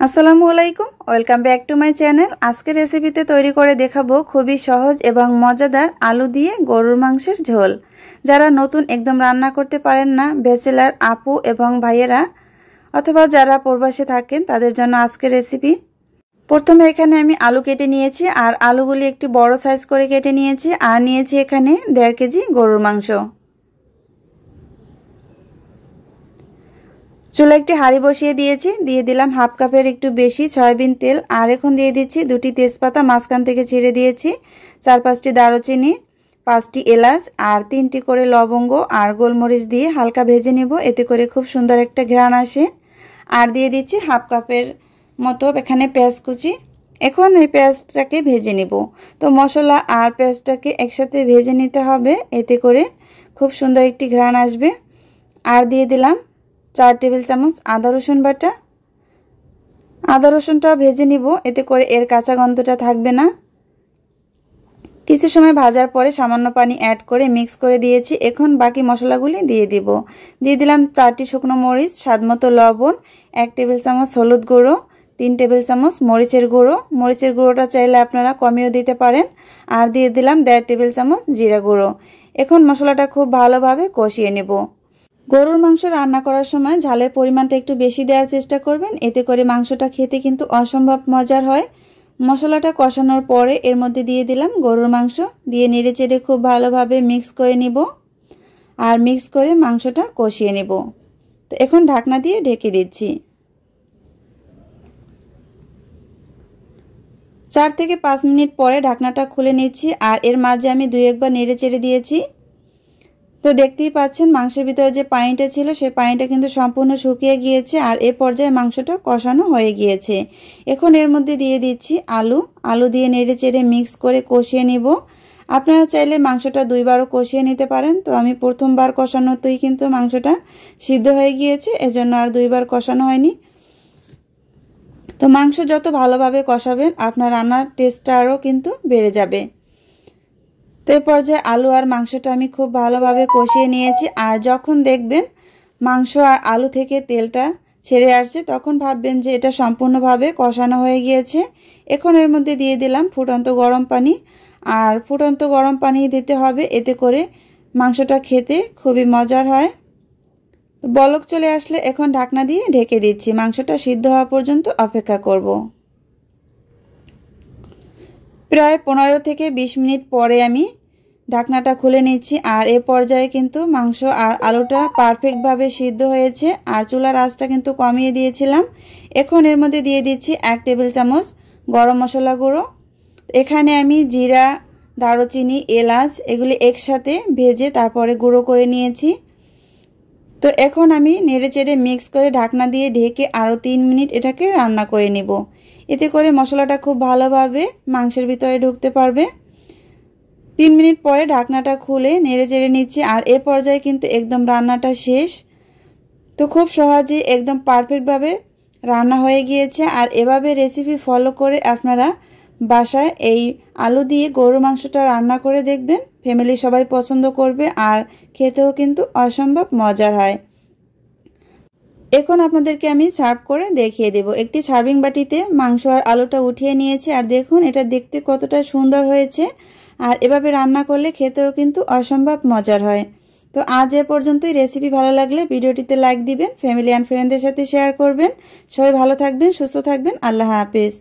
আসসালামু আলাইকুম, welcome back to my channel. আজকের রেসিপিতে তৈরি করে দেখাবো খুবই সহজ এবং মজাদার আলু দিয়ে গরুর মাংসের ঝোল। যারা নতুন একদম রান্না করতে পারেন না, ব্যাচেলার আপু এবং ভাইয়েরা, অথবা যারা প্রবাসে থাকেন, তাদের জন্য আজকের রেসিপি। প্রথমে এখানে আমি আলু কেটে নিয়েছি, আর আলুগুলি একটি বড় সাইজ করে কেটে নিয়েছি, আর নিয়েছি এখানে দেড় কেজি গরুর মাংস। চুলা একটি হাঁড়ি বসিয়ে দিয়েছি, দিয়ে দিলাম হাফ কাপের একটু বেশি সয়াবিন তেল, আর এখন দিয়ে দিচ্ছি দুটি তেজপাতা মাঝখান থেকে ছেড়ে দিয়েছি, চার পাঁচটি দারুচিনি, পাঁচটি এলাচ, আর তিনটি করে লবঙ্গ আর গোলমরিচ দিয়ে হালকা ভেজে নেব, এতে করে খুব সুন্দর একটা ঘ্রাণ আসে। আর দিয়ে দিচ্ছি হাফ কাপের মতো এখানে পেঁয়াজ কুচি, এখন এই পেঁয়াজটাকে ভেজে নেব। তো মশলা আর পেঁয়াজটাকে একসাথে ভেজে নিতে হবে, এতে করে খুব সুন্দর একটি ঘ্রাণ আসবে। আর দিয়ে দিলাম চার টেবিল চামচ আদা রসুন বাটা। আদা রসুনটা ভেজে নিব, এতে করে এর কাঁচা গন্ধটা থাকবে না। কিছু সময় ভাজার পরে সামান্য পানি অ্যাড করে মিক্স করে দিয়েছি। এখন বাকি মশলাগুলি দিয়ে দিব। দিয়ে দিলাম চারটি শুকনো মরিচ, স্বাদমতো লবণ, এক টেবিল চামচ হলুদ গুঁড়ো, তিন টেবিল চামচ মরিচের গুঁড়ো। মরিচের গুঁড়োটা চাইলে আপনারা কমিয়েও দিতে পারেন। আর দিয়ে দিলাম দেড় টেবিল চামচ জিরা গুঁড়ো। এখন মশলাটা খুব ভালোভাবে কষিয়ে নেব। গরুর মাংস রান্না করার সময় ঝালের পরিমাণটা একটু বেশি দেওয়ার চেষ্টা করবেন। এতে করে মাংসটা খেতে কিন্তু অসম্ভব মজার হয়। মশলাটা কষানোর পরে এর মধ্যে দিয়ে দিলাম গরুর মাংস। দিয়ে নেড়ে চেড়ে খুব ভালোভাবে মিক্স করে নিব। আর মিক্স করে মাংসটা কষিয়ে নেব। তো এখন ঢাকনা দিয়ে ঢেকে দিচ্ছি। চার থেকে পাঁচ মিনিট পরে ঢাকনাটা খুলে নিচ্ছি। আর এর মাঝে আমি দুই একবার নেড়ে চেড়ে দিয়েছি। তো দেখতেই পাচ্ছেন, মাংসের ভিতরে যে পানিটা ছিল, সেই পানিটা কিন্তু সম্পূর্ণ শুকিয়ে গিয়েছে আর এ পর্যায়ে মাংসটা কষানো হয়ে গিয়েছে। এখন এর মধ্যে দিয়ে দিচ্ছি আলু। আলু দিয়ে নেড়ে চেড়ে মিক্স করে কষিয়ে নিব। আপনারা চাইলে মাংসটা দুইবারও কষিয়ে নিতে পারেন। তো আমি প্রথমবার কষানোতেই কিন্তু মাংসটা সিদ্ধ হয়ে গিয়েছে, এজন্য আর দুইবার কষানো হয়নি। তো মাংস যত ভালোভাবে কষাবেন, আপনার রান্নার টেস্টটা আরও কিন্তু বেড়ে যাবে। তো এই পর্যায়ে আলু আর মাংসটা আমি খুব ভালোভাবে কষিয়ে নিয়েছি। আর যখন দেখবেন মাংস আর আলু থেকে তেলটা ছেড়ে আসছে, তখন ভাববেন যে এটা সম্পূর্ণভাবে কষানো হয়ে গিয়েছে। এখন এর মধ্যে দিয়ে দিলাম ফুটন্ত গরম পানি। আর ফুটন্ত গরম পানি দিতে হবে, এতে করে মাংসটা খেতে খুবই মজার হয়। বলক চলে আসলে এখন ঢাকনা দিয়ে ঢেকে দিচ্ছি। মাংসটা সিদ্ধ হওয়া পর্যন্ত অপেক্ষা করব। প্রায় পনেরো থেকে বিশ মিনিট পরে আমি ঢাকনাটা খুলে নিচ্ছি, আর এ পর্যায়ে কিন্তু মাংস আর আলুটা পারফেক্টভাবে সিদ্ধ হয়েছে, আর চুলার আঁচটা কিন্তু কমিয়ে দিয়েছিলাম। এখন এর মধ্যে দিয়ে দিচ্ছি এক টেবিল চামচ গরম মশলা গুঁড়ো। এখানে আমি জিরা, দারুচিনি, এলাচ এগুলি একসাথে ভেজে তারপরে গুঁড়ো করে নিয়েছি। তো এখন আমি নেড়ে চেড়ে মিক্স করে ঢাকনা দিয়ে ঢেকে আরও তিন মিনিট এটাকে রান্না করে নেব। এতে করে মশলাটা খুব ভালোভাবে মাংসের ভিতরে ঢুকতে পারবে। তিন মিনিট পরে ঢাকনাটা খুলে নেড়ে চেড়ে নিচ্ছি, আর এ পর্যায়ে কিন্তু একদম রান্নাটা শেষ। তো খুব সহজেই একদম পারফেক্টভাবে রান্না হয়ে গিয়েছে, আর এভাবে রেসিপি ফলো করে আপনারা বাসায় এই আলু দিয়ে গরু মাংসটা রান্না করে দেখবেন। ফ্যামিলি সবাই পছন্দ করবে, আর খেতেও কিন্তু অসম্ভব মজার হয়। এখন আপনাদেরকে আমি সার্ভ করে দেখিয়ে দেব। একটি সার্ভিং বাটিতে মাংস আর আলুটা উঠিয়ে নিয়েছি, আর দেখুন এটা দেখতে কতটা সুন্দর হয়েছে। আর এভাবে রান্না করলে খেতেও কিন্তু অসম্ভব মজার হয়। তো আজ এ পর্যন্তই। রেসিপি ভালো লাগলে ভিডিওটিতে লাইক দিবেন ফ্যামিলি অ্যান্ড ফ্রেন্ডদের সাথে শেয়ার করবেন। সবাই ভালো থাকবেন, সুস্থ থাকবেন। আল্লাহ হাফেজ।